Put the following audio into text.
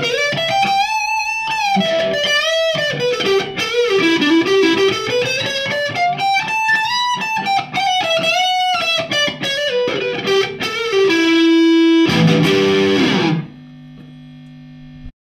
Bye.